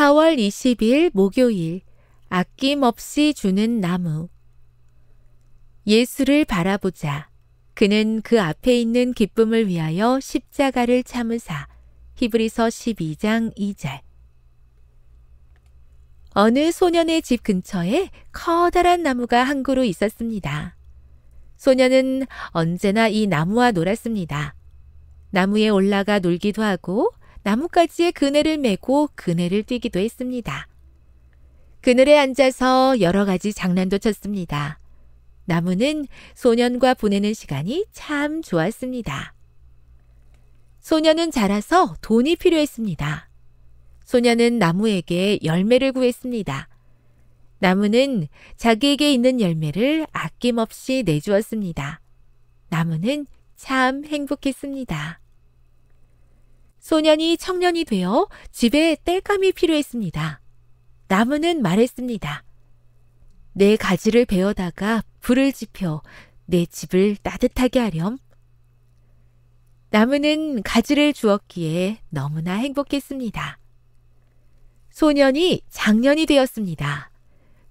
4월 20일 목요일 아낌없이 주는 나무 예수를 바라보자. 그는 그 앞에 있는 기쁨을 위하여 십자가를 참으사. 히브리서 12장 2절. 어느 소년의 집 근처에 커다란 나무가 한 그루 있었습니다. 소년은 언제나 이 나무와 놀았습니다. 나무에 올라가 놀기도 하고 나뭇가지에 그네를 메고 그네를 뛰기도 했습니다. 그늘에 앉아서 여러 가지 장난도 쳤습니다. 나무는 소년과 보내는 시간이 참 좋았습니다. 소년은 자라서 돈이 필요했습니다. 소년은 나무에게 열매를 구했습니다. 나무는 자기에게 있는 열매를 아낌없이 내주었습니다. 나무는 참 행복했습니다. 소년이 청년이 되어 집에 땔감이 필요했습니다. 나무는 말했습니다. 내 가지를 베어다가 불을 지펴 내 집을 따뜻하게 하렴. 나무는 가지를 주었기에 너무나 행복했습니다. 소년이 장년이 되었습니다.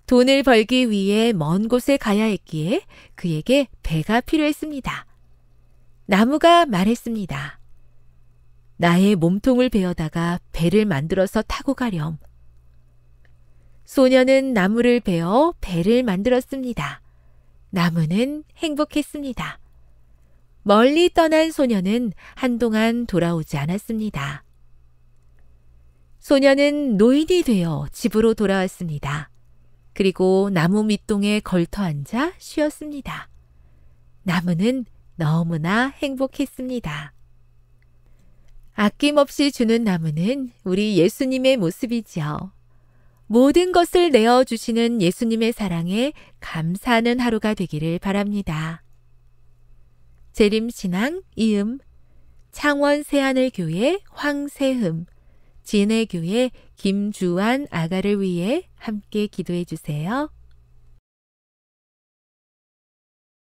돈을 벌기 위해 먼 곳에 가야 했기에 그에게 배가 필요했습니다. 나무가 말했습니다. 나의 몸통을 베어다가 배를 만들어서 타고 가렴. 소년은 나무를 베어 배를 만들었습니다. 나무는 행복했습니다. 멀리 떠난 소년은 한동안 돌아오지 않았습니다. 소년은 노인이 되어 집으로 돌아왔습니다. 그리고 나무 밑동에 걸터 앉아 쉬었습니다. 나무는 너무나 행복했습니다. 아낌없이 주는 나무는 우리 예수님의 모습이지요. 모든 것을 내어 주시는 예수님의 사랑에 감사하는 하루가 되기를 바랍니다. 재림신앙 이음 창원 새하늘교회 황세흠 진해교회 김주환 아가를 위해 함께 기도해 주세요.